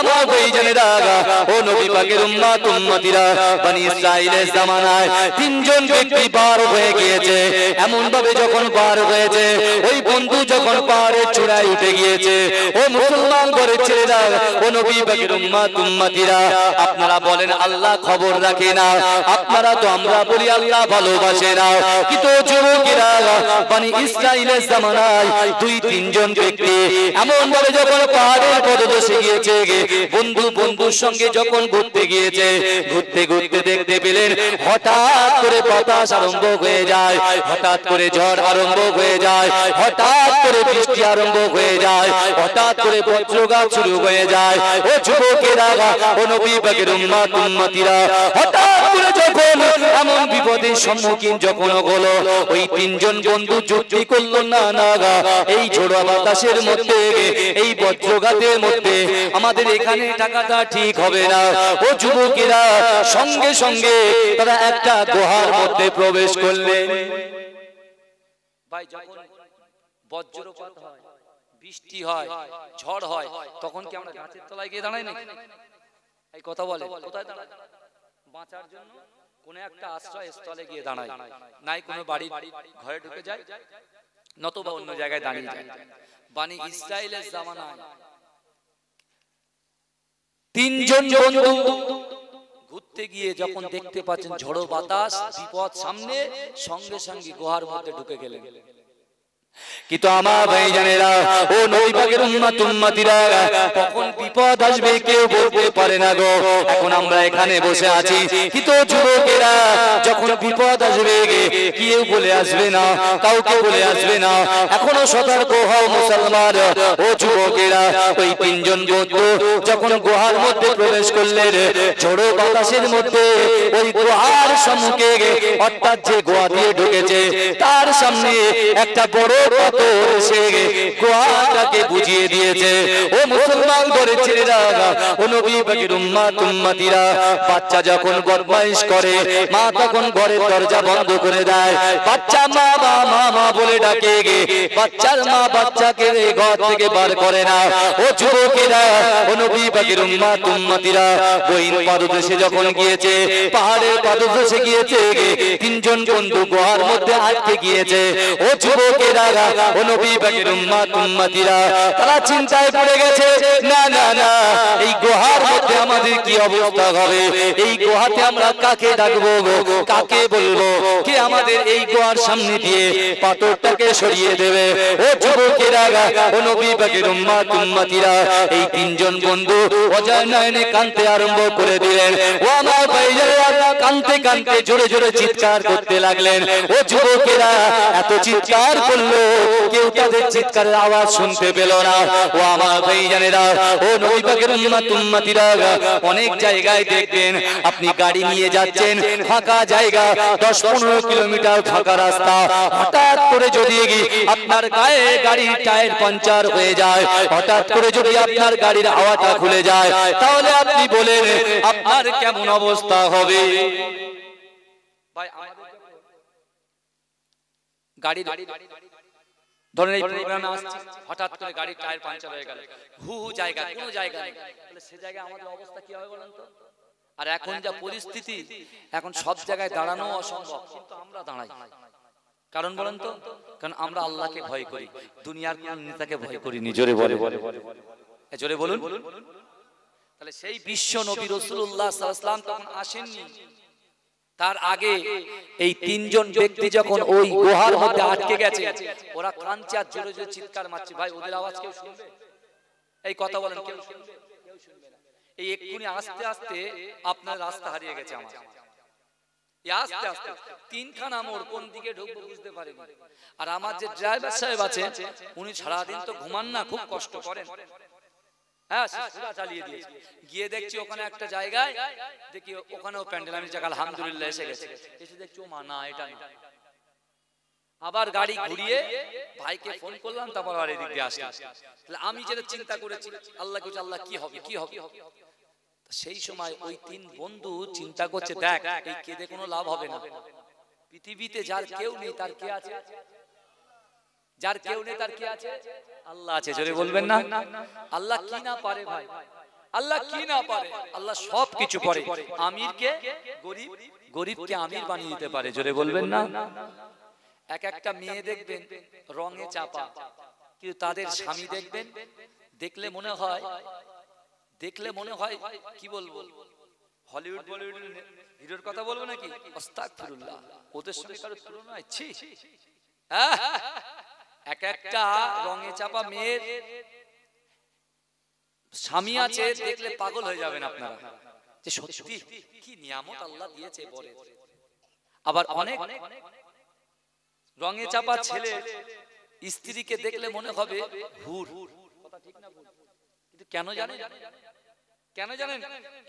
আমার ভাইজানেরা ও নবী পাকের উম্মত, উম্মতিরা, বনি ইসরাইলের জামানায় তিনজন ব্যক্তি পার হয়ে গিয়েছে। এমন ভাবে যখন পার হয়েছে, ওই বন্ধু যখন পাহাড়ে চূড়ায় উঠে গিয়েছে, ও মুসলমান করে ছেলেরা, ও নবী পাকের উম্মত, উম্মতিরা, আপনারা বলেন, আল্লাহ খবর রাখে না। আপনারা তো আমরা বলি, আল্লাহ ভালোবাসে না। কিন্তু যুবকেরা মানে ইসরায়েলের জামানায় দুই, তিনজন ব্যক্তি এমন ভাবে যখন পাহাড়ের পদদেশে গিয়েছে বন্ধু বন্ধুর সঙ্গে যখন ঘুরতে গিয়েছে, ঘুরতে ঘুরতে দেখতে পেলেন হঠাৎ করে বাতাস আরম্ভ হয়ে যায়, হঠাৎ করে ঝড় আরম্ভ হয়ে যায়, হঠাৎ করে বৃষ্টি আরম্ভ হয়ে যায়, হঠাৎ করে বজ্রঘাত শুরু হয়ে যায়। ও যুবকেরা ও নবী বাগের উম্মত, উম্মতিরা, হঠাৎ করে যখন এমন বিপদের সম্মুখীন যখন হলো, ওই তিনজন বন্ধু যুক্তি করল, না না এই ঝোড়া বাতাসের মধ্যে, এই বজ্রঘাতের মধ্যে আমাদের এখানে টাকাটা ঠিক হবে না। ও যুবকেরা সঙ্গে সঙ্গে তারা একটা গুহার মধ্যে প্রবেশ করলেন। ভাই যখন বজ্রপাত হয় বৃষ্টি হয় ঝড় হয় তখন কি আমরা গাছের তলায় গিয়ে দাঁড়াই নাকি? এই কথা বলে। কোথায় দাঁড়ায়? বাঁচার জন্য কোন একটা আশ্রয় স্থলে গিয়ে দাঁড়ায় নাই কোনো বাড়ি ঘরে ঢুকে যায় নতবা অন্য জায়গায় দাঁড়িয়ে যায়। বানি ইসরায়েলের জামানায় তিনজন বন্ধু ঘুরতে গিয়ে যখন দেখতে পাচ্ছেন ঝড়ো বাতাস বিপদ সামনে সঙ্গে সঙ্গে গুহার মধ্যে ঢুকে গেলেন। কিন্তু আমার ভাই জানেরা ও নবীবাগের উম্মত, উম্মতিরা, কখন বিপদ আসবে কেউ বলতে পারে না গো। এখন আমরা এখানে বসে আছি। কিন্তু যুবকেরা, যখন বিপদ আসবে, কেউ বলে আসবে না, কাউকে বলে আসবে না। এখনও সতর্ক হও মুসলমান ও যুবকেরা। ওই তিনজন বন্ধু যখন গুহার মধ্যে প্রবেশ করলেন, ঝোড়ো বাতাসের মধ্যে ওই গুহার সম্মুখে, অর্থাৎ যে গুহা দিয়ে ঢুকেছে, তার সামনে একটা বড় বাচ্চা যখন বদমাইশ করে, মা তখন ঘরের দরজা বন্ধ করে দেয়। বাচ্চা মা মা মা মা বলে ডাকে গে। বাচ্চার মা বাচ্চাকে ঘর থেকে বার করে না। ও যুবকেরা পাহাড়ের পাদদেশে গিয়েছে তিনজন বন্ধু গুহার মধ্যে আটকে গিয়েছে। ও যুবকেরা ও নবী পাকের উম্মত উম্মতিরা, তারা চিন্তায় পড়ে গেছে, না না না, এই মধ্যে আমাদের কি অবস্থা হবে? এই আমরা কাকে ডাকবো? কাকে বলব? কে আমাদের এই সামনে দিয়ে পাথরটাকে সরিয়ে দেবে? ও ও নবী উম্মতিরা, এই তিনজন বন্ধু অজয় নয়নে কানতে আরম্ভ করে দিলেন। ও আমার ভাইজারা কানতে কানতে জোরে জোরে চিৎকার করতে লাগলেন। ও যুবকেরা, এত চিৎকার করল কেউ তাদের চিৎকারের আওয়াজ শুনতে পেল না। ও আমার ভাই ও নবী পাকের উম্মত উম্মতিরা, অনেক জায়গায় দেখবেন আপনি গাড়ি নিয়ে যাচ্ছেন, ফাঁকা জায়গা 10 15 কিলোমিটার ফাঁকা রাস্তা। হঠাৎ করে যদি আপনার গায়ে গাড়ির টায়ার পাঞ্চার হয়ে যায়, হঠাৎ করে যদি আপনার গাড়ির হাওয়াটা খুলে যায়, তাহলে আপনি বলেন, আপনার কেমন অবস্থা হবে? ভাই গাড়ি ধরেন এই প্রোগ্রামে আসছি হঠাৎ করে গাড়ির টায়ার পাঞ্চার হয়ে গেল। হু হু জায়গা কোনো জায়গা নেই। তাহলে সে জায়গায় আমাদের অবস্থা কি হবে বলেন তো? আর এখন যা পরিস্থিতি এখন সব জায়গায় দাঁড়ানো অসম্ভব। কিন্তু আমরা দাঁড়াই। কারণ বলেন তো কারণ আমরা আল্লাহকে ভয় করি দুনিয়ার কোন নেতাকে ভয় করি নিজরে বলে। জোরে বলুন। তাহলে সেই বিশ্ব নবী রসুল্লাহ সাল্লাম তখন আসেননি। তার আগে এই তিনজন ব্যক্তি যখন ওই গুহার মধ্যে আটকে গেছে ওরা কাঁদছে আর জোরে জোরে চিৎকার মারছে। ভাই ওদের আওয়াজ কেউ শুনবে? এই কথা বলেন কেউ শুনবে? কেউ শুনবে না। এই এক্ষুনি আস্তে আস্তে আপনার রাস্তা হারিয়ে গেছে আমার। আস্তে আস্তে তিনখানা মোড় কোন দিকে ঢুকবো বুঝতে পারিনি। আর আমার যে ড্রাইভার সাহেব আছে উনি সারাদিন তো ঘুমান না খুব কষ্ট করেন। হ্যাঁ চালিয়ে দেখছি ওখানে একটা জায়গায়, দেখি প্যান্ডেল। এসে আবার গাড়ি ঘুরিয়ে ভাইকে ফোন করলাম, তারপর আর এদিক দিয়ে আসলাম। আমি যেটা চিন্তা করেছি, আল্লাহ কে আল্লাহ, কি হবে কি হবে? সেই সময় ওই তিন বন্ধু চিন্তা করছে, দেখ, এই কেঁদে কোনো লাভ হবে না। পৃথিবীতে যার কেউ নেই, তার কে আছে? যার কেউ নেই, তার কে আছে? আল্লাহ আছে জোরে বলবেন না? আল্লাহ কি না পারে ভাই? আল্লাহ কি না পারে? আল্লাহ সব কিছু পারে। আমিরকে গরিব গরিবকে আমির বানিয়ে দিতে পারে। জোরে বলবেন না? এক একটা মেয়ে দেখবেন রঙে চাপা। কিন্তু তাদের স্বামী দেখবেন দেখলে মনে হয় দেখলে মনে হয় কি বলব? হলিউড বলিউড হিরোর কথা বলব নাকি? ওদের সঙ্গে কারও তুলনা ছি। আহ! এক একটা রঙে চাপা মেয়ের। স্বামী আছে, দেখলে পাগল হয়ে যাবেন আপনারা। যে সত্যি, কি নিয়ামত আল্লাহ দিয়েছে বলে আবার অনেক রঙে চাপা ছেলে স্ত্রীকে দেখলে মনে হবে ভুল? কিন্তু কেন জানেন? কেন জানেন?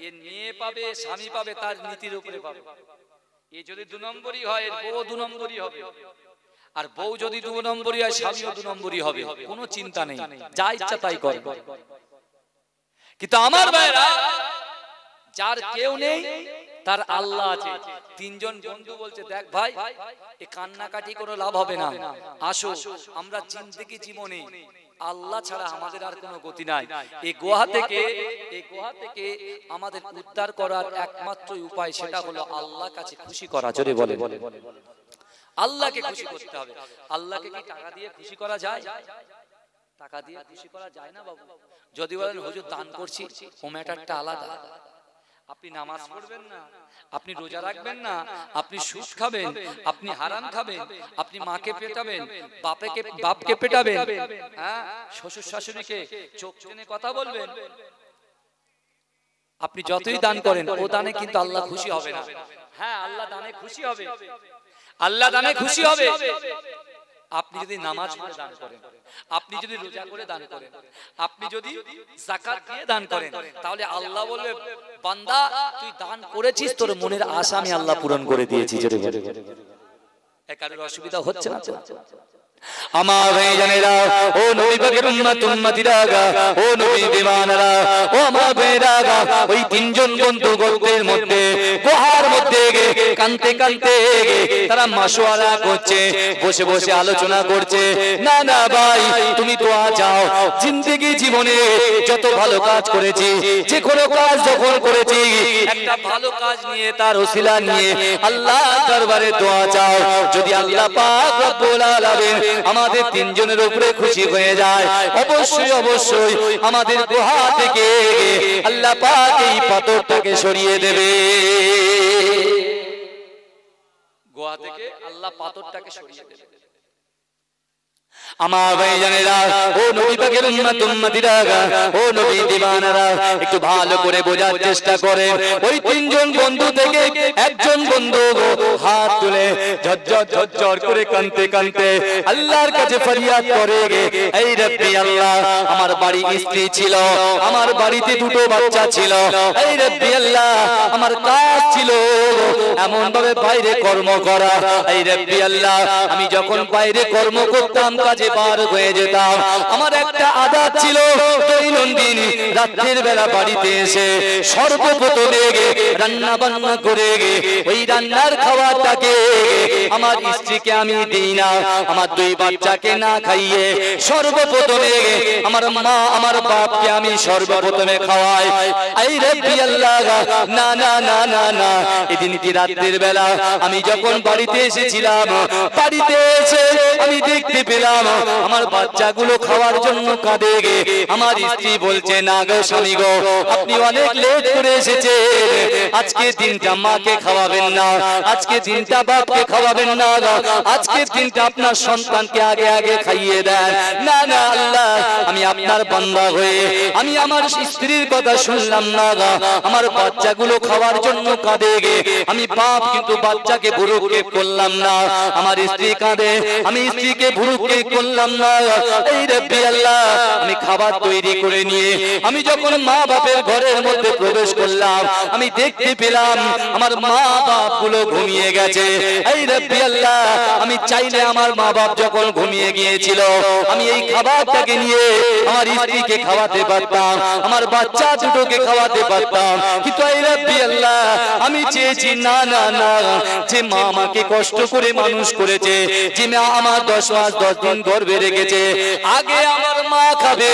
এ মেয়ে পাবে, স্বামী পাবে, তার নীতির উপরে পাবে। এ যদি দু নম্বরই হয় বউ দু নম্বরই হবে। আর বউ যদি দু নম্বরই হয় স্বামীও দু নম্বরই হবে। কোনো চিন্তা নেই। যা ইচ্ছা তাই করে কিন্তু আমার ভাইরা যার কেউ নেই তার আল্লাহ আছে। তিনজন বন্ধু বলছে দেখ ভাই এ কান্নাকাটি কোনো লাভ হবে না। আসো আমরা জিন্দগি জীবনে আল্লাহ ছাড়া আমাদের আর কোনো গতি নাই। এই গোহা থেকে এই গোহা থেকে আমাদের উদ্ধার করার একমাত্র উপায় সেটা হলো আল্লাহ কাছে খুশি করা। জোরে বলে আল্লাহকে খুশি করতে হবে। আল্লাহকে কি টাকা দিয়ে খুশি করা যায়? টাকা দিয়ে খুশি করা যায় না বাবু? যদি বলেন হুজুর দান করছি ও ম্যাটারটা আলাদা। আপনি নামাজ পড়বেন না। আপনি রোজা রাখবেন না। আপনি সুদ খাবেন। আপনি হারাম খাবেন। আপনি মাকে পেটাবেন। বাপেকে বাপকে পেটাবেন। হ্যাঁ? শ্বশুর শাশুড়িকে চোখ টেনে কথা বলবেন। আপনি যতই দান করেন ও দানে কিন্তু আল্লাহ খুশি হবে না। হ্যাঁ আল্লাহ দানে খুশি হবে। আল্লাহ দানে খুশি হবে আপনি যদি নামাজ পড়ে দান করেন আপনি যদি রোজা করে দান করেন আপনি যদি জাকাত দিয়ে দান করেন তাহলে আল্লাহ বলবে বান্দা তুই দান করেছিস তোর মনের আশা আমি আল্লাহ পূরণ করে দিয়েছি জোরে বলে এ কারোর অসুবিধা হচ্ছে না? আমার ও নবী পাকের উম্মত ও নবী ও আমার ওই তিনজন বন্ধু মধ্যে, গুহার মধ্যে কানতে কানতে তারা করছে, বসে বসে আলোচনা করছে, না না ভাই, তুমি তো চাও জিন্দেগি জীবনে যত ভালো কাজ করেছি যে কোনো কাজ যখন করেছি, একটা ভালো কাজ নিয়ে, তার ওসিলা নিয়ে, আল্লাহ দরবারে দোয়া চাও। যদি আল্লাহ পাক রব্বুল আলামিন আমাদের তিনজনের উপরে খুশি হয়ে যায়, অবশ্যই অবশ্যই আমাদের গুহা থেকে আল্লাহ পাক এই পাথরটাকে সরিয়ে দেবে। গোয়া থেকে আল্লাহ পাথরটাকে সরিয়ে দেবে। আমার ভাইজানেরা ও নবী পাকের উম্মত উম্মতিরা ও নবী দিবানারা একটু ভালো করে বোঝার চেষ্টা করে। ওই তিনজন বন্ধু থেকে একজন বন্ধু হাত তুলে ঝরঝর ঝরঝর করে কানতে কানতে আল্লাহর কাছে ফরিয়াদ করে এই রব্বি আল্লাহ আমার বাড়ি স্ত্রী ছিল আমার বাড়িতে দুটো বাচ্চা ছিল। এই রব্বি আল্লাহ আমার কাজ ছিল এমন ভাবে বাইরে কর্ম করা। এই রব্বি আল্লাহ আমি যখন বাইরে কর্ম করতাম কাজে বার হয়ে যেতাম। আমার একটা আদাত ছিল, দৈনন্দিন রাত্রির বেলা বাড়িতে এসে সর্বপ্রথমে গে রান্না বান্না করে গে ওই রান্নার খাবারটাকে আমার স্ত্রীকে আমি দিই না, আমার দুই বাচ্চাকে না খাইয়ে সর্বপ্রথমে আমার মা, আমার বাপকে আমি সর্বপ্রথমে খাওয়াই। এই রব্বি আল্লাহ, না না না না না। এদিন কি রাত্রির বেলা আমি যখন বাড়িতে এসেছিলাম, বাড়িতে এসে পেলাম। আমার বাচ্চাগুলো খাওয়ার জন্য কাঁদে গে। আমার স্ত্রী বলছে, না গো স্বামী গো, আপনি অনেক লেট করে এসেছেন। আজকে দিনটা মাকে খাওয়াবেন না। আজকে দিনটা বাপকে খাওয়াবেন না। আজকে দিনটা আপনার সন্তানকে আগে আগে খাইয়ে দেন। না না, আল্লাহ, আমি আপনার বান্দা হয়ে, আমি আমার স্ত্রীর কথা শুনলাম না আমার বাচ্চাগুলো খাওয়ার জন্য কাঁদে গে। আমি বাপ কিন্তু বাচ্চাকে ভুরুকে করলাম না। আমার স্ত্রী কাঁদে। আমি স্ত্রীকে ভুরুকে করলাম না। এই আল্লাহ, আমি খাবার তৈরি করে নিয়ে, আমি যখন মা বাপের ঘরের মধ্যে প্রবেশ করলাম, আমি দেখতে পেলাম আমার মা বাপগুলো ঘুমিয়ে গেছে। এই আল্লাহ, আমি চাইলে আমার মা বাপ যখন ঘুমিয়ে গিয়েছিল, আমি এই খাবারটাকে নিয়ে আমার স্ত্রীকে খাওয়াতে পারতাম, আমার বাচ্চা দুটোকে খাওয়াতে পারতাম। কিন্তু এই আল্লাহ, আমি চেয়েছি, না না না, যে মা আমাকে কষ্ট করে মানুষ করেছে, যে মা আমার দশ মাস দশ দিন গর্ভে রেখেছে। আগে আমার মা খাবে,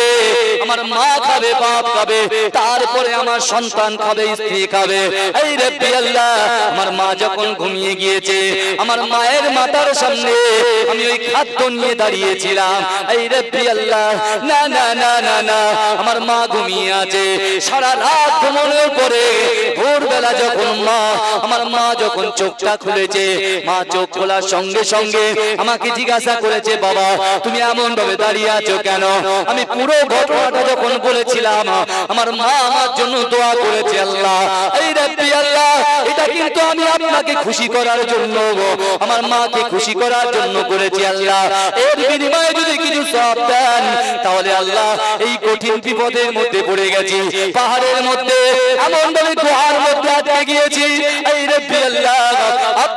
আমার মা খাবে, বাপ খাবে, তারপরে আমার সন্তান খাবে, স্ত্রী খাবে। এই রব্বি আল্লাহ, আমার মা যখন ঘুমিয়ে গিয়েছে, আমার মায়ের মাথার সামনে আমি ওই খাদ্য নিয়ে দাঁড়িয়েছিলাম। এই রব্বি আল্লাহ, না না না না না, আমার মা ঘুমিয়ে আছে। সারা রাত ঘুমানোর পরে ভোরবেলা যখন মা, আমার মা যখন চোখটা খুলেছে, মা চোখ খোলার সঙ্গে সঙ্গে আমাকে জিজ্ঞাসা করেছে বাবা, তুমি এমন ভাবে দাঁড়িয়ে আছো কেন? আমি পুরো ঘটনাটা যখন বলেছিলাম, আমার মা আমার জন্য দোয়া করেছে আল্লাহ। এই রব্বি আল্লাহ, এটা কিন্তু আমি আপনাকে খুশি করার জন্য, আমার মাকে খুশি করার জন্য করেছি আল্লাহ। এর বিনিময়ে যদি কিছু সব দেন, তাহলে আল্লাহ এই কঠিন বিপদের মধ্যে পড়ে গেছি। পাহাড়ের মধ্যে এমন ভাবে গুহার মধ্যে আটকে গিয়েছি। এই রব্বি আল্লাহ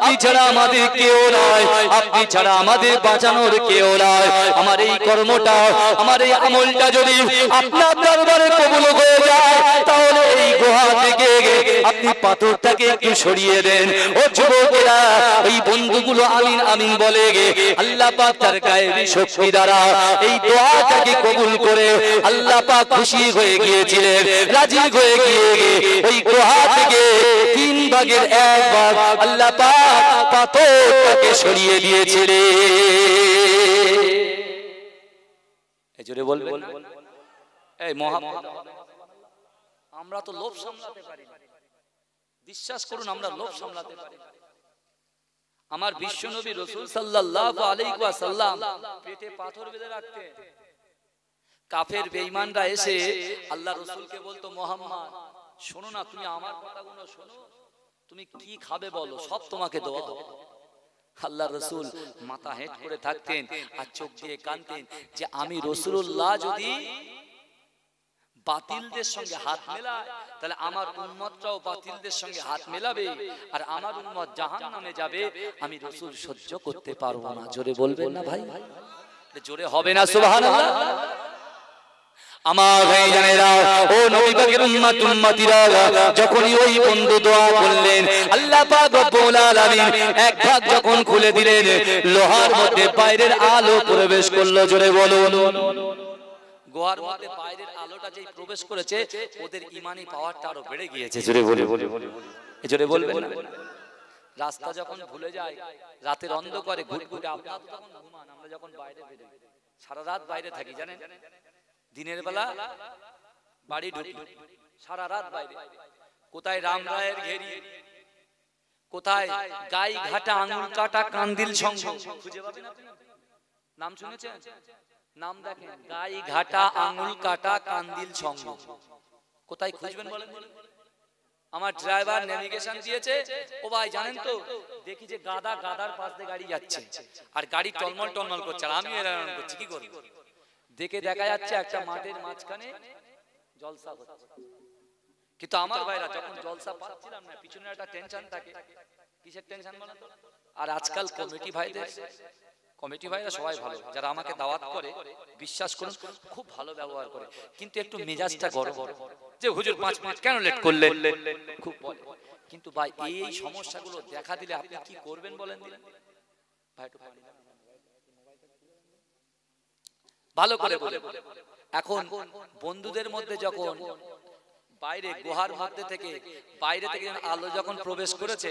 আপনি ছাড়া আমাদের কেউ নয় আপনি ছাড়া আমাদের বাঁচানোর কেউ নয় আমার এই কর্মটা, আমার এই আমলটা যদি আপনার দরবারে কবুল হয়ে যায়, তাহলে এই গুহা থেকে আপনি পাথরটাকে একটু সরিয়ে দেন। ও যুবকেরা, ওই বন্ধুগুলো আমিন আমিন বলে গে, আল্লাহ পাক তার গায়েবী শক্তি দ্বারা এই দোয়াটাকে কবুল করে আল্লাহ পাক খুশি হয়ে গিয়েছিলেন, রাজি হয়ে গিয়ে ওই গুহা থেকে তিন ভাগের এক ভাগ আল্লাহ পাক পাথরটাকে সরিয়ে দিয়েছিলেন। আমরা তো লোভ সামলাতে পারি না। বিশ্বাস করুন আমরা লোভ সামলাতে পারি। আমার বিশ্বনবী রসুল সাল্লাল্লাহু আলাইহি ওয়াসাল্লাম পেটে পাথর বেঁধে রাখতেন। কাফের বেঈমানরা এসে আল্লাহ রসুলকে বলতো মোহাম্মদ শোনো না তুমি আমার কথাগুলো শোনো। তুমি কি খাবে বলো? সব তোমাকে দেওয়া হবে। আল্লাহ রসুল মাথা হেঁট করে থাকতেন আর চোখ দিয়ে কানতেন যে আমি রসুল্লাহ যদি বাতিলদের সঙ্গে হাত মেলায়, তাহলে আমার উন্মতটাও বাতিলদের সঙ্গে হাত মেলাবে, আর আমার উন্মত জাহান নামে যাবে, আমি রসুল সহ্য করতে পারব না। জোরে বলবেন না ভাই? জোরে হবে না, সুবহানাল্লাহ? আমার যখনই ওই যখন খুলে লোহার মধ্যে বাইরের আলো প্রবেশ করল, জোরে বলুন। গোয়ার মধ্যে বাইরের আলোটা প্রবেশ করেছে ওদের ইমানি পাওয়ারটা আরও বেড়ে গিয়েছে। জোরে বলে জোরে বলবেন? না রাস্তা যখন ভুলে যায় রাতের অন্ধকারে ঘুটঘুটে আপনারা তখন ঘুমান আমরা যখন বাইরে বেরোই সারা রাত বাইরে থাকি জানেন? দিনের বেলা বাড়ি ঢুকি সারা রাত বাইরে। কোথায় রাম রায়ের ঘেরি? কোথায় গাই ঘাটা আঙুল কাটা কান্দিল সঙ্গ খুঁজে পাবেন নাম শুনেছেন? নাম দেখেন গাই ঘাটা আঙুল কাটা কান্দিল সঙ্গ কোথায় খুঁজবেন বলেন? আমার ড্রাইভার নেভিগেশন দিয়েছে। ও ভাই জানেন তো? দেখি যে গাদা গাদার পাশ দিয়ে গাড়ি যাচ্ছে। আর গাড়ি টলমল টলমল করছে। আর আমি এরকম করছি কি করব? দেখে দেখা যাচ্ছে একটা মাঠের মাঝখানে জলসা হচ্ছে। কিন্তু আমার ভাইরা যখন জলসা পাচ্ছিলাম না পিছনে একটা টেনশন থাকে। কিসের টেনশন বলো তো? আর আজকাল কমিটি ভাইদের কমিটি ভাইরা সবাই ভালো। যারা আমাকে দাওয়াত করে বিশ্বাস করুন খুব ভালো ব্যবহার করে। কিন্তু একটু মেজাজটা গরম। যে হুজুর পাঁচ মিনিট কেন লেট করলেন? খুব বলে। কিন্তু ভাই এই সমস্যাগুলো দেখা দিলে আপনি কি করবেন বলেন? দিলেন ভাই একটু ভালো করে বলে এখন বন্ধুদের মধ্যে যখন বাইরে গুহার মধ্যে থেকে বাইরে থেকে আলো যখন প্রবেশ করেছে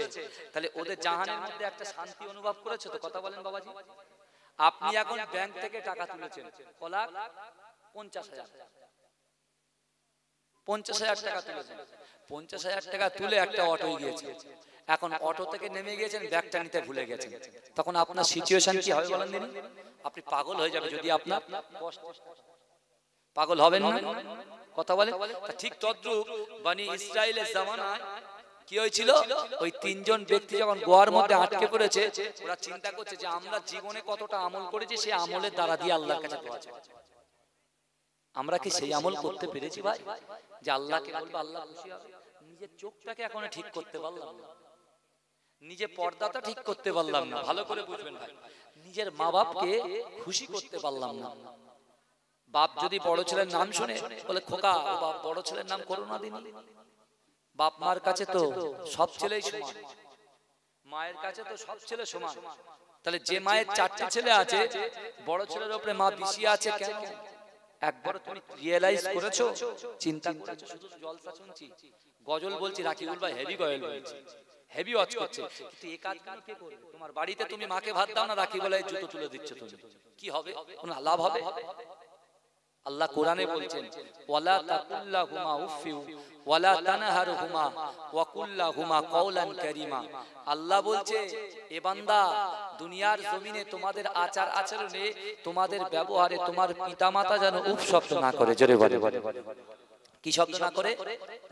তাহলে ওদের জাহানের মধ্যে একটা শান্তি অনুভব করেছে তো কথা বলেন বাবাজি। আপনি এখন ব্যাংক থেকে টাকা তুলেছেন। কলা পঞ্চাশ হাজার। পঞ্চাশ হাজার। টাকা তুলেছেন। পঞ্চাশ হাজার টাকা তুলে একটা অটো গিয়েছে এখন অটো থেকে নেমে গিয়েছেন ব্যাগটা নিতে ভুলে গেছেন। তখন আপনার সিচুয়েশন কি হবে বলেন দিন আপনি পাগল হয়ে যাবে যদি আপনার পাগল হবেন না? কথা বলে ঠিক তদ্রুপ বানি ইসরায়েলের জামানায় কি হয়েছিল? ওই তিনজন ব্যক্তি যখন গোয়ার মধ্যে আটকে পড়েছে ওরা চিন্তা করছে যে আমরা জীবনে কতটা আমল করেছি সেই আমলের দ্বারা দিয়ে আল্লাহর কাছে দোয়া চাই। আমরা কি সেই আমল করতে পেরেছি ভাই? যে আল্লাহকে বলব আল্লাহ খুশি হবে। নিজের চোখটাকে এখনও ঠিক করতে পারলাম না। নিজে পর্দাটা ঠিক করতে পারলাম না। ভালো করে বুঝবেন ভাই। নিজের মা বাপকে খুশি করতে পারলাম না। বাপ যদি বড় ছেলের নাম শুনে বলে খোকা বাপ বড় ছেলের নাম করোনা দিন বাপ মার কাছে তো সব ছেলেই সমান। মায়ের কাছে তো সব ছেলে সমান। তাহলে যে মায়ের চারটে ছেলে আছে বড় ছেলের উপরে মা বেশি আছে কেন? একবার তুমি রিয়েলাইজ করেছ? চিন্তা করেছ? শুধু জলসা শুনছি। গজল বলছি রাকিবুল ভাই হেভি গজল বলছি। হেভি ওয়াচ করছে। কিন্তু এই কাজগুলো কে করবে? তোমার বাড়িতে তুমি মাকে ভাত দাও না রাখি বলে জুতো তুলে দিচ্ছ তুমি কি হবে? কোনো লাভ হবে? আল্লাহ কোরআনে বলছেন, ওয়ালা তাকুল্লাহুমা উফিউ, ওয়ালা তানহারহুমা, ওয়া কুল্লাহুমা কওলান কারীমা। আল্লাহ বলছে, এ বান্দা, দুনিয়ার জমিনে তোমাদের আচার আচরণে, তোমাদের ব্যবহারে তোমার পিতামাতা যেন উপ শব্দ না করে। জোরে বলে কি শব্দ না করে?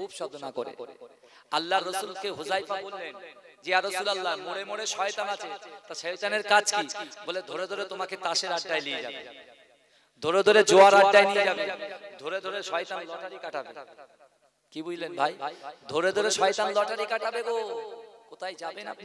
উপ শব্দ না করে। আল্লাহ রসুলকে হুজাইফা বললেন, যে আর রাসূলুল্লাহ, মোড়ে মোড়ে শয়তান আছে, তা শয়তানের কাজ কি? বলে, ধরে ধরে তোমাকে তাসের আড্ডায় নিয়ে যাবে। ধরে ধরে জোয়ার আড্ডায় নিয়ে যাবে। ধরে ধরে শয়তান লটারি কাটাবে। কি বুঝলেন ভাই? ধরে ধরে শয়তান লটারি কাটাবে গো। কোথায় যাবেন আপনি?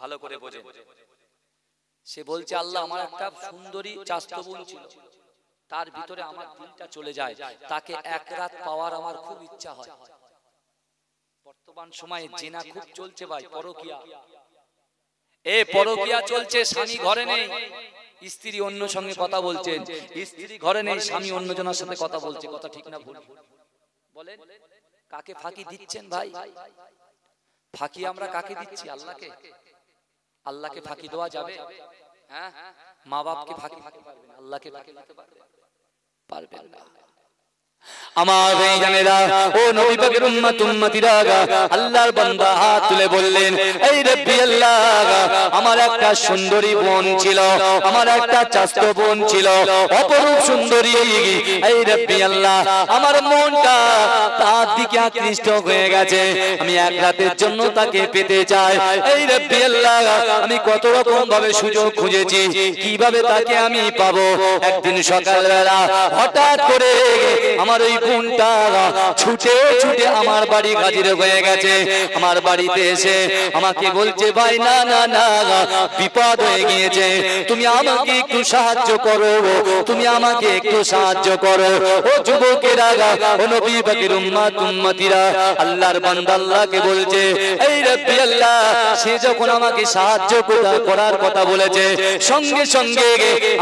ভালো করে বোঝেন সে বলছে আল্লাহ আমার একটা সুন্দরী চাস্ত ছিল। তার ভিতরে আমার দিলটা চলে যায়। তাকে এক রাত পাওয়ার আমার খুব ইচ্ছা হয়। বর্তমান সময়ে জেনা খুব চলছে ভাই পরকিয়া। এ পরকিয়া চলছে স্বামী ঘরে নেই। স্ত্রী অন্য সঙ্গে কথা বলছেন স্ত্রী ঘরে নেই স্বামী অন্য জনের সাথে কথা বলছে। কথা ঠিক না ভুল বলেন। কাকে ফাঁকি দিচ্ছেন ভাই ফাঁকি আমরা কাকে দিচ্ছি আল্লাহকে আল্লাহকে ফাঁকি দেওয়া যাবে? হ্যাঁ? মা বাপকে ফাঁকি ফাঁকি পারবেন আল্লাহকে ফাঁকি দিতে পারবেন পারবেন না। আমার জানেরা, ও নবী পাকের উম্মত, উম্মতিরা আল্লাহর বান্দা হাত তুলে বললেন, এই রব্বি আল্লাহ আমার একটা সুন্দরী বোন ছিল, আমার একটা চাস্ত বোন ছিল, অপরূপ সুন্দরী, এই রব্বি আল্লাহ, আমার মনটা তার দিকে আকৃষ্ট হয়ে গেছে, আমি এক রাতের জন্য তাকে পেতে চাই, এই রব্বি আল্লাহ আমি কত রকম ভাবে সুযোগ খুঁজেছি, কীভাবে তাকে আমি পাবো? একদিন সকালবেলা হঠাৎ করে আমার ওই বোনটা ছুটে ছুটে আমার বাড়ি হাজির হয়ে গেছে। আমার বাড়িতে এসে আমাকে বলছে, ভাই, না না না, বিপদ হয়ে গিয়েছে। তুমি আমাকে একটু সাহায্য করো, তুমি আমাকে একটু সাহায্য করো। ও যুবকেরা, ও নবী পাকের উম্মাত, উম্মতিরা, আল্লাহর বান্দা আল্লাহকে বলছে, এই রব্বি আল্লাহ, সে যখন আমাকে সাহায্য করার কথা বলেছে, সঙ্গে সঙ্গে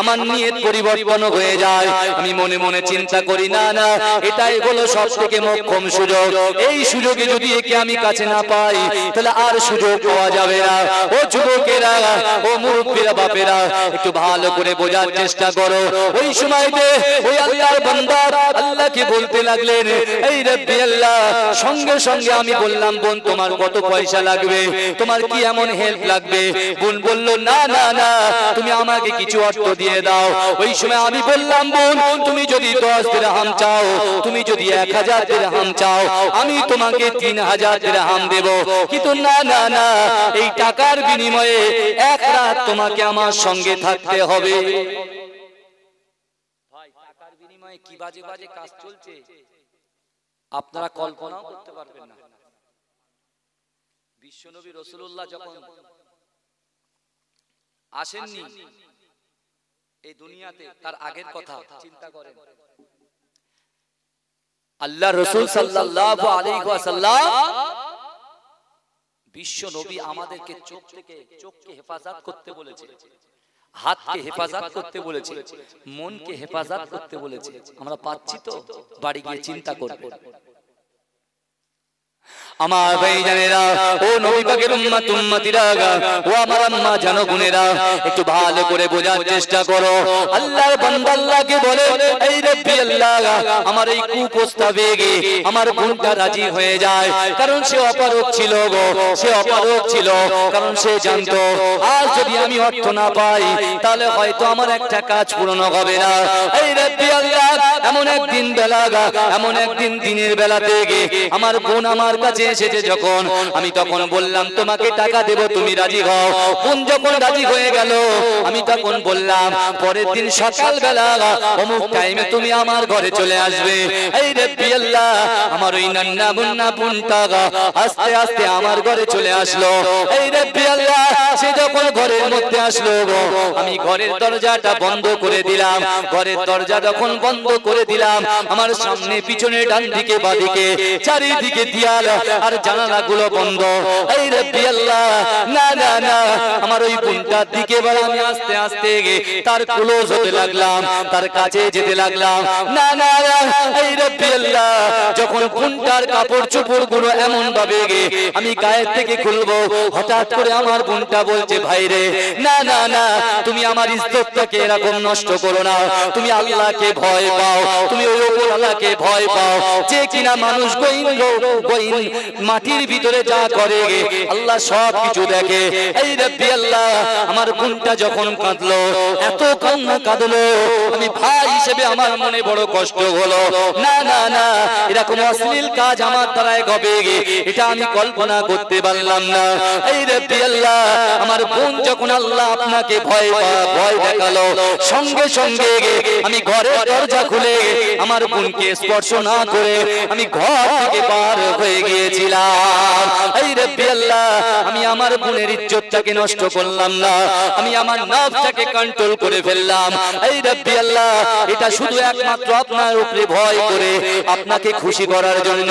আমার নিয়ত পরিবর্তন হয়ে যায়। আমি মনে মনে চিন্তা করি, না না এটাই হলো সব থেকে মোক্ষম সুযোগ। এই সুযোগে যদি একে আমি কাছে না পাই তাহলে আর সুযোগ পাওয়া যাবে না। ও যুবকেরা ও মুরব্বীরা বাপেরা একটু ভালো করে বোঝার চেষ্টা করো। ওই সময়তে ওই আল্লাহর বান্দা আল্লাহকে বলতে লাগলেন এই রব্বি আল্লাহ সঙ্গে সঙ্গে আমি বললাম বোন তোমার কত পয়সা লাগবে? তোমার কি এমন হেল্প লাগবে? বোন বলল না না না তুমি আমাকে কিছু অর্থ দিয়ে দাও। ওই সময় আমি বললাম বোন তুমি যদি দশ দিরহাম চাও তুমি যদি এক হাজার দিরহাম চাও, আমি তোমাকে তিন হাজার দিরহাম দেব। কিন্তু না না না, এই টাকার বিনিময়ে এক রাত তোমাকে আমার সঙ্গে থাকতে হবে। আপনারা কল্পনাও করতে পারবেন না। বিশ্বনবী রসুল্লাহ যখন আসেননি, এই দুনিয়াতে তার আগের কথা চিন্তা করেন। আল্লাহ রসুল সাল্লাহ আলী ওয়াসাল্লাম বিশ্ব নবী আমাদেরকে চোখ থেকে চোখকে হেফাজত করতে বলেছে। হাতকে হেফাজত করতে বলেছে। মনকে হেফাজত করতে বলেছে। আমরা পাচ্ছি তো? বাড়ি গিয়ে চিন্তা করব। আমার ভাই জানেরা ও নবী পাকের উম্মত, উম্মতিরা ও আমার আম্মা জানো গুনেরা একটু ভালো করে বোঝার চেষ্টা করো। আল্লাহর বান্দা আল্লাহকে বলে, এই রব্বি আল্লাহ আমার এই কুপ্রস্তাবে গে আমার বোনটা রাজি হয়ে যায়। কারণ সে অপারক ছিল গো, সে অপারক ছিল, কারণ সে জানতো, আর যদি আমি অর্থ না পাই, তাহলে হয়তো আমার একটা কাজ পূরণ হবে না। এই রব্বি আল্লাহ, এমন একদিন বেলা এমন একদিন দিনের বেলাতে গে আমার বোন আমার কাছে এসেছে যখন, আমি তখন বললাম, তোমাকে টাকা দেব, তুমি রাজি হও। বোন যখন রাজি হয়ে গেল, আমি তখন বললাম, পরের দিন সকালবেলা অমুক টাইমে তুমি আমার ঘরে চলে আসবে। এই রে আল্লাহ, আমার ওই নান্না মুন্না বোনটা আস্তে আস্তে আমার ঘরে চলে আসলো। এই রে আল্লাহ, সে যখন ঘরের মধ্যে আসলো আমি ঘরের দরজাটা বন্ধ করে দিলাম। ঘরের দরজা যখন বন্ধ করে দিলাম, আমার সামনে পিছনে ডান দিকে বাদিকে চারিদিকে দিয়াল আর জানালা গুলো বন্ধ এই রে আল্লাহ না না না আমার ওই বোনটার দিকে এবার আমি আস্তে আস্তে গে তার ক্লোজ হতে লাগলাম তার কাছে যেতে লাগলাম না না এই রে আল্লাহ যখন বোনটার কাপড় চোপড়গুলো এমন ভাবে গে আমি গায়ের থেকে খুলবো হঠাৎ করে আমার বোনটা বলছে ভাই রে না না না তুমি আমার ইজ্জতটাকে এরকম নষ্ট করো না তুমি আল্লাহকে ভয় পাও তুমি ওই ওপর আল্লাহকে ভয় পাও যে কিনা মানুষ গইন গইন মাটির ভিতরে যা করে, আল্লাহ সব কিছু দেখে। এই রব্বি আল্লাহ, আমার বোনটা যখন কাঁদলো, এত কান্না কাঁদলো, আমি ভাই হিসেবে আমার মনে বড় কষ্ট হলো। না না না, এরকম অশ্লীল কাজ আমার দ্বারাই হবে গে এটা আমি কল্পনা করতে পারলাম না। এই রব্বি আল্লাহ, আমার বোন যখন আল্লাহ আপনাকে ভয় ভয় দেখাল, সঙ্গে সঙ্গে আমি ঘরের দরজা খুলে আমার বোনকে স্পর্শ না করে আমি ঘর থেকে বার হয়ে গিয়েছিলাম এই রব্বি আল্লাহ খুশি করার জন্য।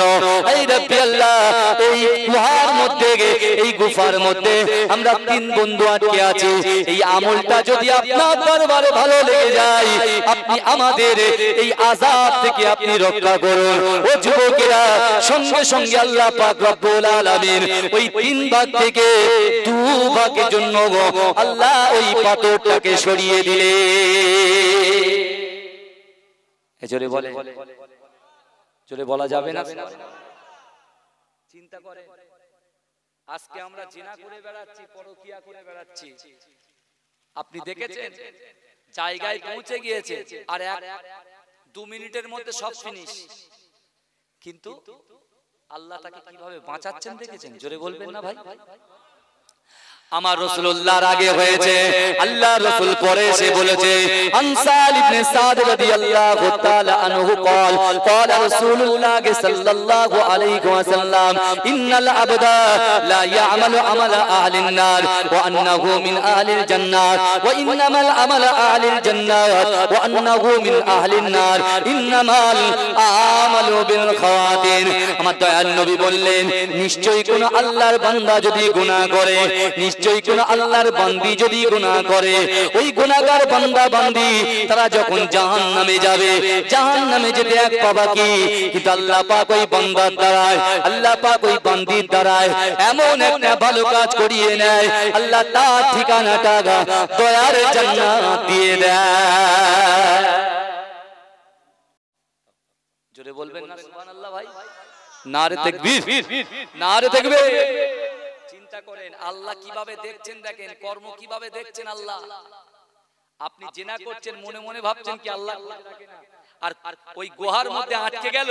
এই গুফার মধ্যে আমরা তিন বন্ধু আটকে আছি। এই আমলটা যদি আপনার দরবারে ভালো লেগে যায়, আপনি আমাদের এই আজাব থেকে আপনি রক্ষা করুন। ও যুবকেরা, সঙ্গে সঙ্গে আল্লাহ পাক রব্বুল আলামিন ওই তিন ভাগ থেকে দু ভাগের জন্য আল্লাহ ওই পাথরটাকে সরিয়ে দিলে। জোরে বলে। জোরে বলা যাবে না? চিন্তা করে। আজকে আমরা জিনা করে বেড়াচ্ছি, পরকিয়া করে বেড়াচ্ছি। আপনি দেখেছেন? জায়গায় পৌঁছে গিয়েছে, আর এক দু মিনিটের মধ্যে সব ফিনিশ কিন্তু আল্লাহ তাকে কীভাবে বাঁচাচ্ছেন দেখেছেন? জোরে বলবেন না ভাই? আমার রাসূলুল্লাহর আগে হয়েছে আল্লাহ রাসূল পরে এসে বলেছে আনসাল ইবনে সাদ রাদিয়াল্লাহু তাআলা আনহু قال قال رسول الله صلى الله عليه وسلم ان العبد لا يعمل عمل اهل النار وانه من اهل الجنه وانما العمل اهل الجنه وانه من اهل النار انما العمل بالخواتيم আমার দয়াল নবী বললেন নিশ্চয়ই কোন আল্লাহর বান্দা যদি গুনাহ করে নিশ্চয়ই কোন আল্লাহর বান্দি যদি গুনাহ করে, ওই গুনাহগার বান্দা বান্দি, তারা যখন জাহান্নামে যাবে, জাহান্নামে যেতে এক পাবা কি? কিন্তু আল্লাহ পাক ওই বান্দার দ্বারায়, আল্লাহ পাক ওই বান্দির দ্বারায় এমন একটা ভালো কাজ করিয়ে নেয়, আল্লাহ তার ঠিকানাটা দয়ার জান্নাত দিয়ে দেয়। বলবেন না? সুবহানাল্লাহ ভাই। নারে তাকবীর। নারে তাকবীর। চিন্তা করেন, আল্লাহ কীভাবে দেখছেন দেখেন, কর্ম কীভাবে দেখছেন আল্লাহ? আপনি জেনা করছেন, মনে মনে ভাবছেন কি আল্লাহ আর ওই গুহার মধ্যে আটকে গেল,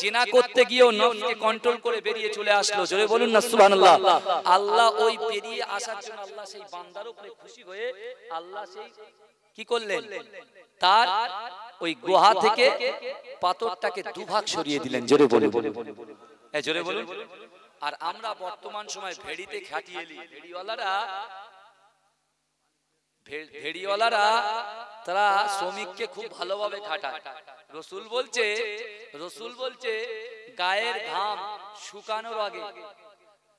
জেনা করতে গিয়েও নফসকে কন্ট্রোল করে বেরিয়ে চলে আসলো। জোরে বলুন না, সুবহানাল্লাহ। আল্লাহ ওই বেরিয়ে আসার জন্য আল্লাহ সেই বান্দার উপরে খুশি হয়ে আল্লাহ সেই কি করলেন? তার ওই গুহা থেকে পাথরটাকে দুভাগ সরিয়ে দিলেন। জোরে বলুন। এ, জোরে বলুন। আর আমরা বর্তমান সময় ভেড়িতে খাটিয়ে এলি ভেড়িওয়ালারা ভেড়িওয়ালারা, তারা শ্রমিককে খুব ভালোভাবে খাটায়। রসুল বলছে রসুল বলছে, গায়ের ঘাম শুকানোর আগে,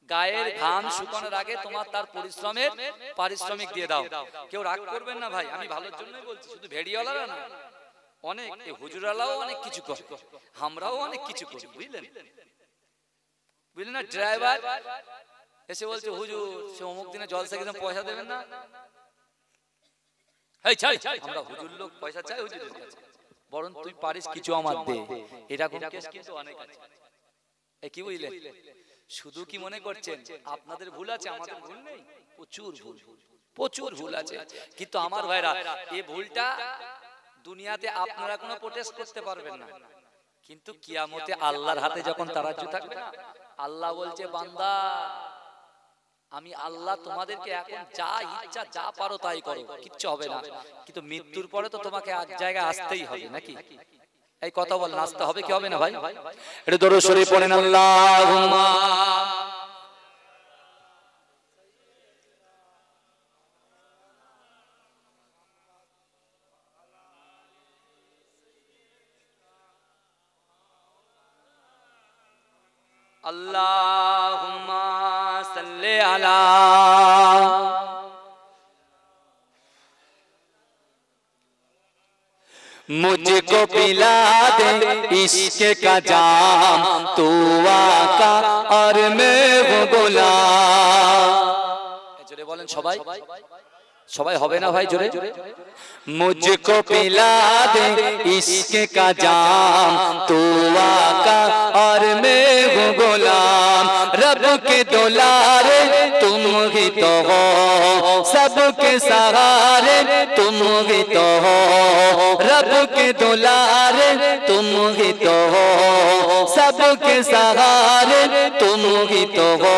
গায়ের ঘাম শুকানোর আগে তোমার তার পরিশ্রমের পারিশ্রমিক দিয়ে দাও। কেউ রাগ করবেন না ভাই, আমি ভালোর জন্যই বলছি, শুধু ভেড়িওয়ালারা না, অনেক হুজুরালাও অনেক কিছু করে আমরাও অনেক কিছু করি, বুঝলেন? বুঝলেন না? ড্রাইভার এসে বলছে হুজুর সে অমুক দিনে জলসা কিন্তু পয়সা দেবেন না? এই ছাই আমরা হুজুর লোক পয়সা চাই হুজুরের কাছে। বরং তুই পারিস কিছু আমার দে। এরকম কেস? কিন্তু অনেক আছে। এ কি বুঝলেন শুধু কি মনে করছেন? আপনাদের ভুল আছে আমাদের ভুল নেই। প্রচুর ভুল। প্রচুর ভুল আছে। কিন্তু আমার ভাইরা এই ভুলটা দুনিয়াতে আপনারা কোনো প্রোটেস্ট করতে পারবেন না। কিন্তু কিয়ামতে আল্লাহর হাতে যখন তারাজ্জু থাকবে না আল্লাহ বলছে বান্দা আমি আল্লাহ তোমাদেরকে এখন যা ইচ্ছা যা পারো তাই করো। কিচ্ছু হবে না। কিন্তু মৃত্যুর পরে তো তোমাকে এক জায়গায় আসতেই হবে নাকি? এই কথা বল আসতে হবে কি হবে না ভাই? এটা দরুদ শরীফ পড়েন আল্লাহুম্মা। আল্লাহুম্মা সাল্লি আলা मुझको पिला दे इश्क का जाम तू आका और मैं वो गुलाम জোরে বলেন সবাই সবাই হবে না ভাই জোরে? মুঝকো পিলা দে ইসকে কা জাম। তুয়া কা আর মে গোলাম। के दुलारे तुम ही तो हो। सबके सहारे तुम ही तो हो। रब के दुलारे तुम ही तो हो। सबके सहारे तुम ही तो हो।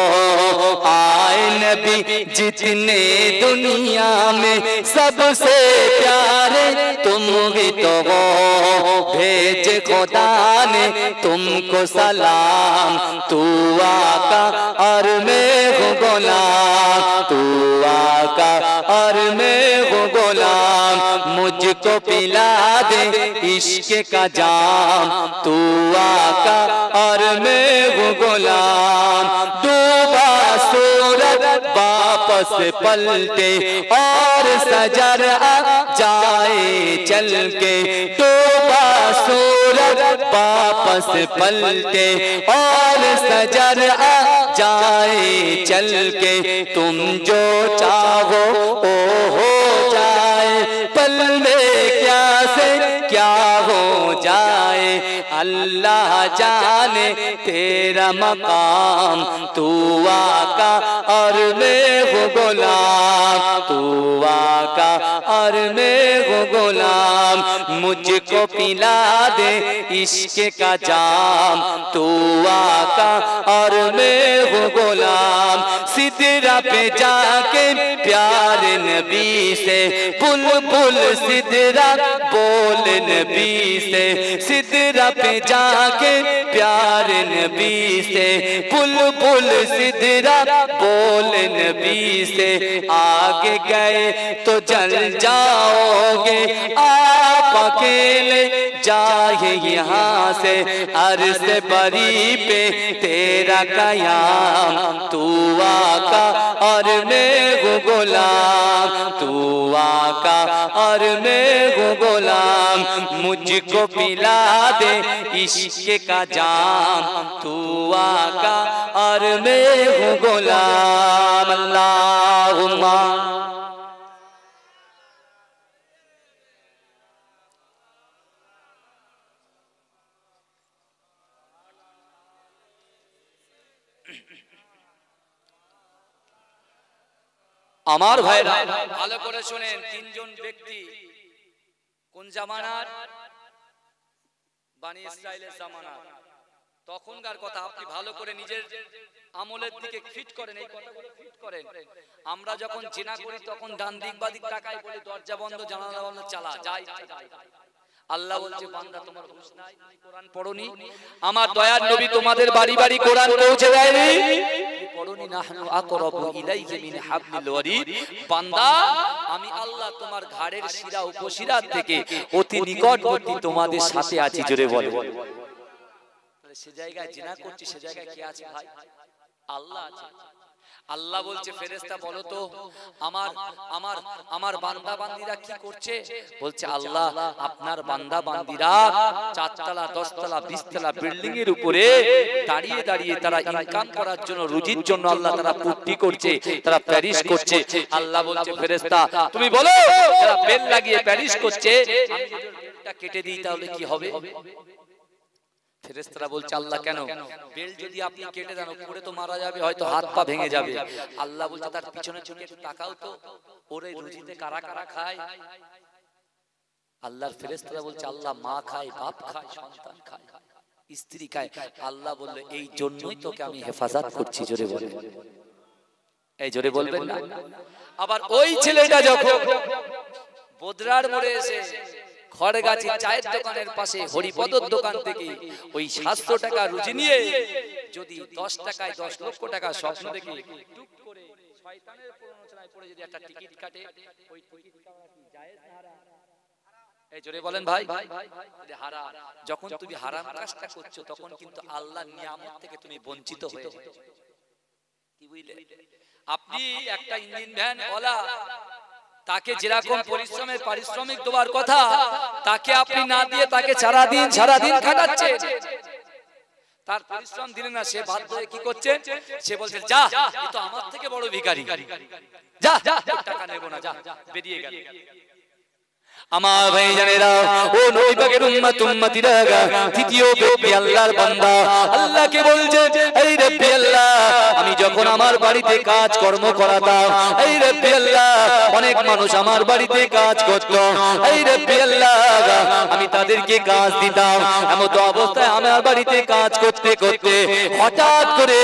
आए नबी जितने दुनिया में सबसे प्यारे तुम ही तो हो। भेज खुदा ने तुमको सलाम तू आका और मैं हूँ गुलाम तू आका, और मैं हूँ गुलाम मुझको पिला दे इश्क का जाम। तू आका और मैं हूँ गुलाम डूबा सूरज वापस पलटे और सजर आ जाए चल के। डूबा वापस पलटे और सजर आ जाए, चल के तुम जो चाहो ओ हो जाए। पल में क्या से क्या हो जाए? अल्लाह जाने तेरा मकाम, तू आका और मैं वो गुलाम। तू आका और मैं वो गुलाम। मुझको पिला दे इश्क का जाम। तू आका और मैं वो गुलाम। सिदरा पे जाके प्यार नबी से पुल पुल सिदरा बोल नबी से। सिदरा जाके प्यार नबी से, पुल पुल सिदरा बोल नबी से, आगे गए तो जल जाओगे, आप अकेले जाए यहाँ से अर्ज़ बरी पे तेरा कयाम, तू आका और मैं गुलाम। आका और मैं हूँ गुलाम। मुझको पिला दे इश्क का जाम। तू आका और मैं हूँ गुलाम। अल्लाहुम्मा। আমার ভাইরা ভালো করে শোনেন তিনজন ব্যক্তি কোন জামানার? বানি ইসরায়েলের জামানার। তখনকার কথা আপনি ভালো করে নিজের আমলের দিকে ফিট করেন এই কথাগুলো ফিট করেন। আমরা যখন জেনা করি তখন ডান দিক বাদিক তাকাই বলি দরজা বন্ধ জানালা বন্ধ চালা যাই। আল্লাহ বলছে বান্দা তোমার হুঁশ নাই। কোরআন পড়নি? আমার দয়ার নবী তোমাদের বাড়ি বাড়ি কোরআন পৌঁছে দেয়নি? পড়নি নাহনু আকরাবু ইলাইহি মিন হাবলিল ওয়ারিদ বান্দা আমি আল্লাহ তোমার ঘাড়ের শিরা উপশিরা থেকে অতি নিকটবর্তী তোমাদের সাথে আছি জোরে বলে। সে জায়গায় জিনা করছি সে জায়গায় কে আছে ভাই? আল্লাহ আছে। আল্লাহ বলছে ফেরেশতা বলো তো আমার আমার আমার বান্দা বান্দিরা কি করছে? বলছে আল্লাহ আপনার বান্দা বান্দিরা চারতলা দশতলা বিশতলা বিল্ডিং এর উপরে দাঁড়িয়ে দাঁড়িয়ে তারা ইনকাম করার জন্য রুজির জন্য আল্লাহ তারা পুট্টি করছে তারা প্যারিস করছে। আল্লাহ বলছে ফেরেশতা তুমি বলো তারা বেল লাগিয়ে প্যারিস করছে কেটে দিই তাহলে কি হবে। ফেরেশতারা বলছে আল্লাহ কেন? বেল যদি আপনি কেটে দেন তো মারা যাবে হয়তো হাত পা ভেঙে যাবে। আল্লাহ বলছে তার পিছনে চোখে একটু তাকাও তো ওরে রুজিতে কারা কারা খায়? আল্লাহর ফেরেশতারা বলছে আল্লাহ মা খায় বাপ খায় সন্তান খায় স্ত্রী খায়। আল্লাহ বলল এই জন্যই তোকে আমি হেফাজত করছি জোরে বলে এই জোরে বলবেন না? আবার ওই ছেলেটা যখন বদরার মোড়ে এসে খড়গাছি চায়ের দোকানের পাশে হরিপদর দোকান থেকে ওই সাতশো টাকা রুজি নিয়ে যদি দশ টাকায় দশ লক্ষ টাকা স্বপ্ন দেখে যখন তুমি করছ, তখন কিন্তু নিয়ামত থেকে তুমি বঞ্চিত হয়ে আপনি একটা ইঞ্জিন ভ্যান ওলা তাকে যেরকম পরিশ্রমের পারিশ্রমিক দেওয়ার কথা তাকে আপনি না দিয়ে তাকে সারা দিন সারা দিন খাটাচ্ছে তার পরিশ্রম দিলে না সে বাধ্য হয়ে কি করছে? সে বলছে যা এ তো আমার থেকে বড় ভিখারি। যা যা টাকা নেব না যা বেরিয়ে গেল। আমার ভাই জানেরা, ও উম্মত তৃতীয় ব্যক্তি আল্লাহর বান্দা। আল্লাহকে বলছে, এই রব্বি আল্লাহ, আমি যখন আমার বাড়িতে কাজ কর্ম এই রব্বি আল্লাহ, অনেক মানুষ আমার বাড়িতে কাজ করত। এই রব্বি আল্লাহ, আমি তাদেরকে কাজ দিতাম। এমন তো অবস্থায় আমার বাড়িতে কাজ করতে করতে হঠাৎ করে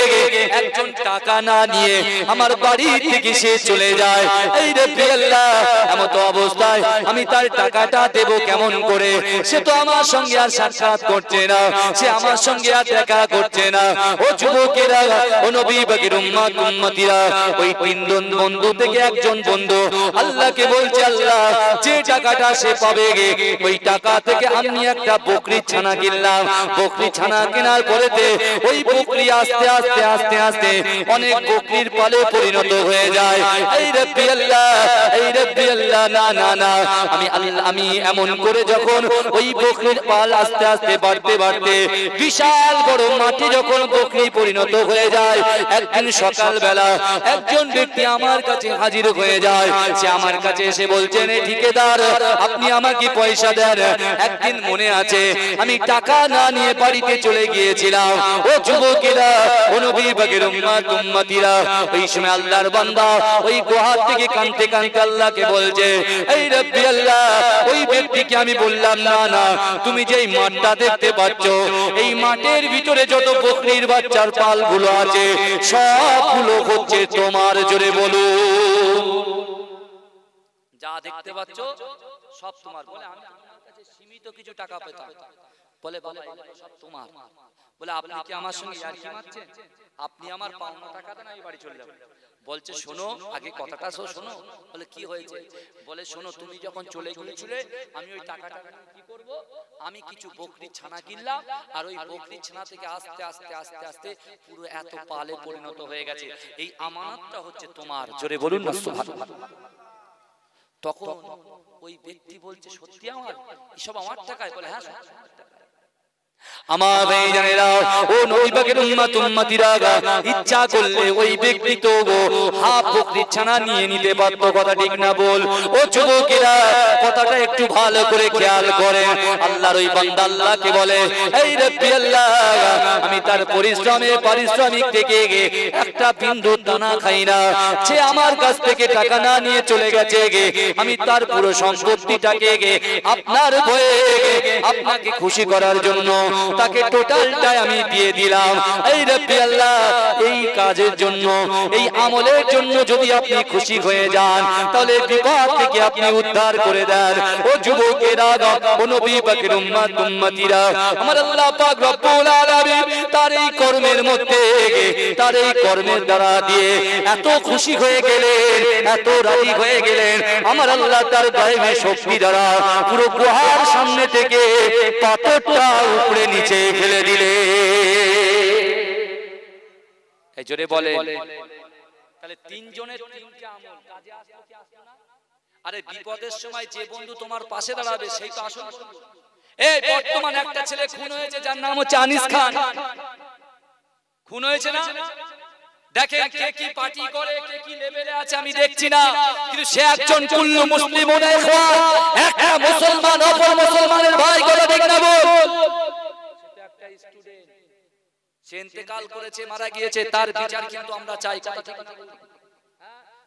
একজন টাকা না নিয়ে আমার বাড়ি থেকে সে চলে যায়। এই রব্বি আল্লাহ এমন তো অবস্থায় আমি তার টাকাটা দেব কেমন করে? সে তো আমার সঙ্গে আর সাক্ষাৎ করছে না। সে আমার সঙ্গে আর দেখা করছে না। ও যুবকেরা, ও নবী বাগের উম্মত, উম্মতিরা, ওই তিনজন বন্ধু থেকে একজন বন্ধু আল্লাহকে বলছে, আল্লাহ, যে টাকাটা সে পাবে গে, ওই টাকা থেকে আমি একটা বকরি ছানা কিনলাম। বকরি ছানা কেনার পরেতে ওই বকরি আস্তে আস্তে আস্তে আস্তে অনেক বকরির পালে পরিণত হয়ে যায়। এই রব্বি আল্লাহ, এই রব্বি আল্লাহ, না না না, আমি আল্লাহ আমি এমন করে যখন ওই বকরির পাল আস্তে আস্তে বাড়তে বাড়তে বিশাল বড় মাটি যখন বকরি পরিণত হয়ে যায়, একদিন সকাল বেলা একজন ব্যক্তি আমার কাছে হাজির হয়ে যায়। সে আমার কাছে এসে বলছেন "এ ঠিকাদার, আপনি আমাকে পয়সা দেন। একদিন মনে আছে, আমি টাকা না নিয়ে বাড়িতে চলে গিয়েছিলাম। ও যুবকেরা ও নবী বাগের উম্মত উম্মতিরা ওই সময় আল্লাহর বান্দা ওই গুহার থেকে কানতে কানতে আল্লাহকে বলছে, এই রব্বি আল্লাহ ওই ব্যক্তিকে আমি বললাম, না না, তুমি যেই মাঠটা দেখতে পাচ্ছ, এই মাঠের ভিতরে যত বকরির বাচ্চার পালগুলো আছে, সবগুলো হচ্ছে তোমার জোরে বলো যা দেখতে পাচ্ছ, সব তোমার বলে, আমি আমার কাছে সীমিত কিছু টাকা পেতাম। বলে এগুলো সব তোমার। বলে, আপনি কি আমার সঙ্গে ইয়ার্কি মারছেন? আপনি আমার পাওনা টাকা দেন, আমি বাড়ি চলে যাব। বলছে শোনো আগে কথাটা শো শোনো। বলে কি হয়েছে? বলে শোনো তুমি যখন চলে গিয়েছিলে আমি ওই টাকাটা কি করব? আমি কিছু বকরি ছানা কিনলাম আর ওই বকরি ছানা থেকে আস্তে আস্তে আস্তে আস্তে পুরো এত পালে পরিণত হয়ে গেছে। এই আমানতটা হচ্ছে তোমার। জোরে বলুন না সুবহানাল্লাহ তখন ওই ব্যক্তি বলছে সত্যি আমার? এসব আমার টাকায়? বলে হ্যাঁ আমার ভাই জানেরা ও উম্মত ইচ্ছা করলে ওই ব্যক্তি তো হাফ বকরির ছানা নিয়ে নিতে পারতো কথা ঠিক না বল ও যুবকেরা কথাটা একটু ভালো করে খেয়াল করে আল্লাহর ওই বান্দা আল্লাহকে বলে এই রব্বি আল্লাহ আমি তার পরিশ্রমে পারিশ্রমিক থেকে গে একটা বিন্দু দানা খাই না সে আমার কাছ থেকে টাকা না নিয়ে চলে গেছে গে আমি তার পুরো সম্পত্তিটাকে গে আপনার ভয়ে আপনাকে খুশি করার জন্য তাকে টোটালটাই আমি দিয়ে দিলাম। এই রব্বি আল্লাহ, এই কাজের জন্য, এই আমলের জন্য যদি আপনি খুশি হয়ে যান, তাহলে বিপদ থেকে আপনি উদ্ধার করে দেন। ও যুবকেরা, ও নবী পাকের উম্মত উম্মতিরা, আমার আল্লাহ পাক রব্বুল আলামিন তার এই কর্মের মধ্যে তার এই কর্মের দ্বারা দিয়ে এত খুশি হয়ে গেলেন, এত রাজি হয়ে গেলেন। আমার আল্লাহ তার গায়ে শক্তি দ্বারা পুরো গুহার সামনে থেকে পাথরটা উপরে নিচে ফেলে দিলে। জোরে বলে। তাহলে তিনজনের আরে বিপদের সময় যে বন্ধু তোমার পাশে দাঁড়াবে, সেই তো আসল এই একটা ছেলে খুন হয়েছে, যার নাম হচ্ছে আনিস খান। খুন হয়েছে না? কে কি পার্টি করে, কে কি লেভেলে আছে, আমি দেখছি না। কিন্তু সে একজন কুল্লু মুসলিম একটা মুসলমান, অপর মুসলমানের ভাই কথা ঠিক না বল সে ইন্তেকাল করেছে মারা গিয়েছে তার বিচার কিন্তু আমরা চাই?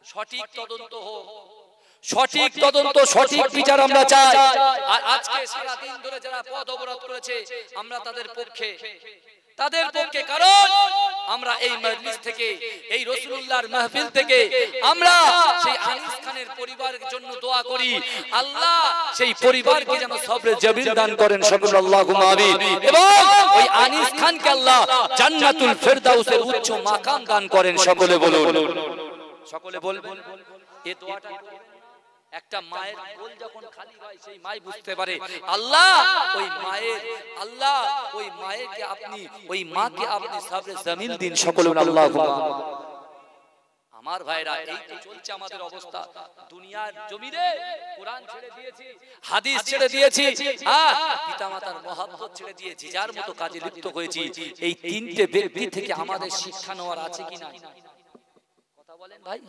সঠিক তদন্ত হোক। সঠিক তদন্ত সঠিক বিচার আমরা চাই। আর আজকে সারা দিন ধরে যারা পদ অবরোধ করেছে আমরা তাদের পক্ষে। তাদের পক্ষে কারণ আমরা এই মজলিস থেকে এই রসুলুল্লাহর মাহফিল থেকে আমরা সেই আনিস খানের পরিবারের জন্য দোয়া করি। আল্লাহ সেই পরিবারকে যেন সবরে জবির দান করেন সকল আল্লাহ আমিন। এবং ওই আনিস খানকে আল্লাহ জান্নাতুল ফেরদাউসের উচ্চ মাকাম দান করেন। সকলে বলুন। সকলে বলবেন? এ দোয়াটা একটা মায়ের কোল যখন খালি হয় সেই মাই বুঝতে পারে আল্লাহ ওই মায়ের আল্লাহ ওই মায়েরকে আপনি ওই মাকে আপনি সাবরে জমিন দিন সকলে আল্লাহ আমার ভাইরা এই তো চলছে আমাদের অবস্থা। দুনিয়ার জমিনে কোরআন ছেড়ে দিয়েছি হাদিস ছেড়ে দিয়েছি হ্যাঁ পিতামাতার মহাব্বত ছেড়ে দিয়েছি যার মতো কাজে লিপ্ত হয়েছি। এই তিনটে ব্যক্তি থেকে আমাদের শিক্ষা নেওয়ার আছে কি না কথা বলেন ভাই।